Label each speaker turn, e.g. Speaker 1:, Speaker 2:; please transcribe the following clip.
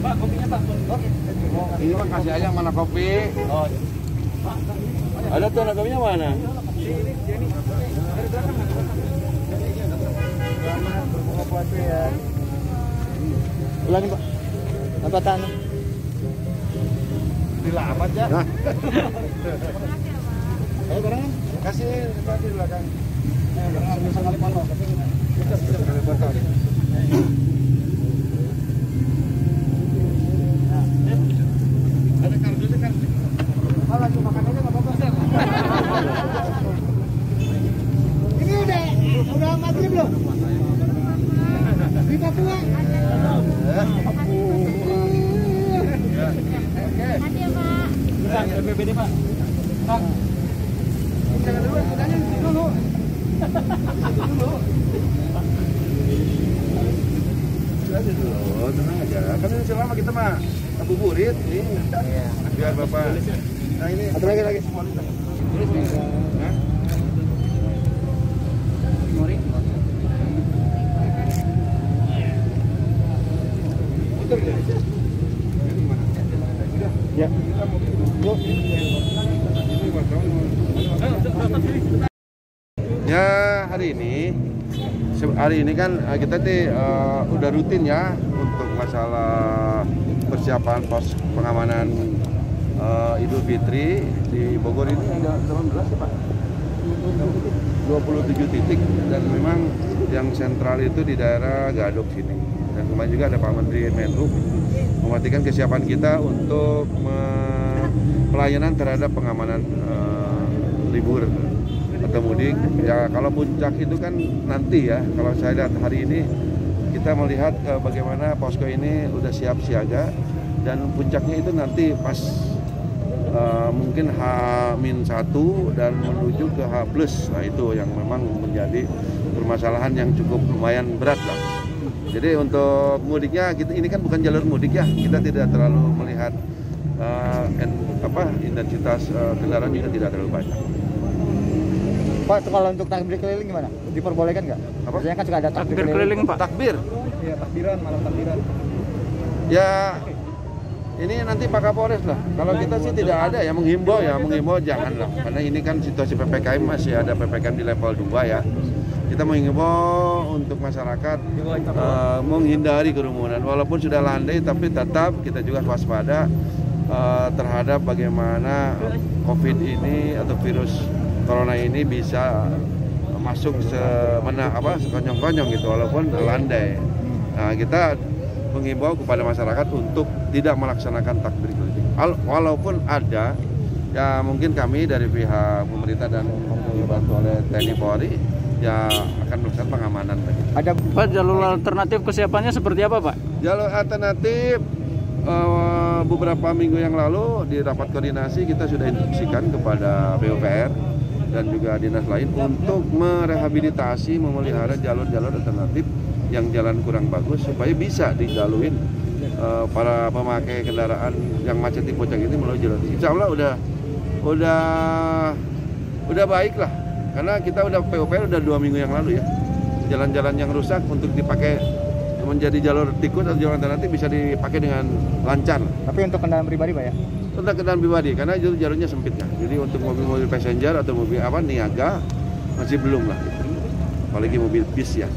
Speaker 1: Pak, kopinya Pak.
Speaker 2: Ini mah kasih aja mana kopi.
Speaker 1: Oh.
Speaker 2: Ada tuh anak kopinya mana?
Speaker 1: Ya.
Speaker 3: Ulangi Pak. Nambatan.
Speaker 1: Dilamat ya.
Speaker 2: Nah,
Speaker 1: Ayo barang.
Speaker 2: kasih Pak di belakang.
Speaker 1: Ayo barang bisa kali mana? Bisa bisa kali bakar.
Speaker 2: Ada kardusnya kardus.
Speaker 1: Ah, langsung makan aja nggak apa-apa. Ini udah udah maghrib belum? Di Papua. Pak, BPBD Pak. Pak. Jangan dulu, dulu. Dulu.
Speaker 2: Oh, tenang aja. Kan ini selama kita mah ngabuburit ini. Biar Bapak. Nah, ini
Speaker 3: lagi lagi. Ya
Speaker 2: hari ini hari ini kan eh, kita nih eh, udah rutin ya untuk masalah persiapan pos pengamanan eh, Idul Fitri di Bogor ini ada 18 ya Pak? 27 titik dan memang yang sentral itu di daerah Gadok sini. Dan kemarin juga ada Pak Menteri Menhub memastikan kesiapan kita untuk pelayanan terhadap pengamanan eh, libur atau mudik ya kalau puncak itu kan nanti ya. Kalau saya lihat hari ini kita melihat eh, bagaimana posko ini udah siap siaga dan puncaknya itu nanti pas eh, mungkin H-1 dan menuju ke H plus. Nah itu yang memang menjadi permasalahan yang cukup lumayan berat lah. Jadi untuk mudiknya kita ini kan bukan jalur mudik ya. Kita tidak terlalu melihat eh, en- apa intensitas eh, kendaraan juga tidak terlalu banyak
Speaker 3: Pak, itu kalau untuk takbir keliling gimana? Diperbolehkan nggak?
Speaker 2: Apa?
Speaker 3: Biasanya kan suka ada takbir,
Speaker 4: Takbir keliling Pak.
Speaker 2: takbir
Speaker 1: Iya, takbiran, malam takbiran.
Speaker 2: Ya ini nanti Pak Kapolres lah. Kalau kita sih tidak ada ya menghimbau ya menghimbau jangan lah. Karena ini kan situasi ppkm masih ada ppkm di level 2 ya. Kita menghimbau untuk masyarakat eh, menghindari kerumunan. Walaupun sudah landai tapi tetap kita juga waspada eh, terhadap bagaimana COVID ini atau virus corona ini bisa masuk semena apa sekonyong-konyong gitu walaupun landai. Nah, kita menghimbau kepada masyarakat untuk tidak melaksanakan takbir keliling. Al- Walaupun ada, ya mungkin kami dari pihak pemerintah dan dibantu oleh TNI Polri ya akan melakukan pengamanan.
Speaker 3: Ada
Speaker 4: Pak, jalur alternatif kesiapannya seperti apa Pak?
Speaker 2: Jalur alternatif eh, beberapa minggu yang lalu di rapat koordinasi kita sudah instruksikan kepada PUPR dan juga dinas lain untuk merehabilitasi, memelihara jalur-jalur alternatif yang jalan kurang bagus supaya bisa dilaluin eh, para pemakai kendaraan yang macet di puncak ini melalui jalur. ini. Insya Allah udah udah udah baik lah karena kita udah PUPR udah dua minggu yang lalu ya jalan-jalan yang rusak untuk dipakai menjadi jalur tikus atau jalur alternatif bisa dipakai dengan lancar
Speaker 3: tapi untuk kendaraan pribadi Pak ya?
Speaker 2: Untuk kendaraan pribadi karena itu jalurnya sempit ya jadi untuk mobil-mobil passenger atau mobil apa niaga masih belum lah. Apalagi mobil bis ya